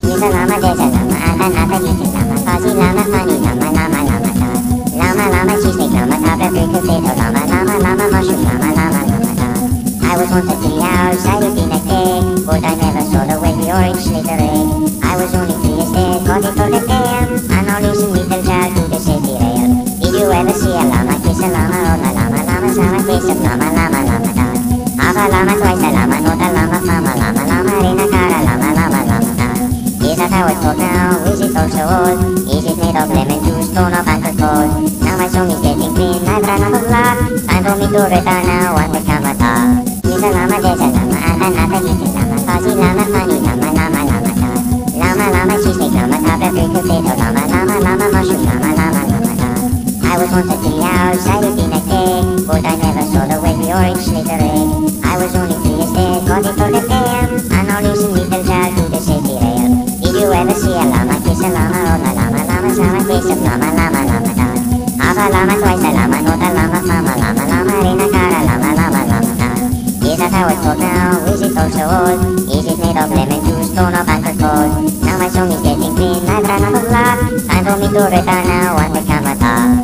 Isa lama desa lama ata nata yiti lama Fuzzy lama funny lama lama lama lama Lama lama cheesecake lama top every potato lama lama lama mushroom lama lama lama lama I was once a three hours I would be like day But I never saw the way the orange slithered egg I was only three years dead got it for the damn And all this little child to the safety rail Did you ever see a llama kiss a llama oh, or a llama llama sama face of llama llama llama llama? Half a llama twice a llama not a Is that how it's called now? It also old? Is it made of lemon juice, stone or banker cold? Now my song is getting clean, I've run out of luck Time for me to return now and become a dog Is a llama, there's a llama, and another little llama Fuzzy llama, funny llama, llama, llama, llama Llama, llama, cheesecake llama, top every potato llama Llama, llama, mushroom llama, llama, llama, llama I was once a tree house, I lived in a cave But I never saw the way the orange slithered egg I was only three years dead, got it for the damn ever see a llama kiss a llama or a llama llama sama face of llama llama llama llama Half a llama twice a llama not a llama mama llama llama in a cara llama llama llama llama Is that how it's called now? Is it also old? Is it made of lemon juice, stone or banker cold? Now my song is getting clean, I've run out of luck Time for me to return now and become a dog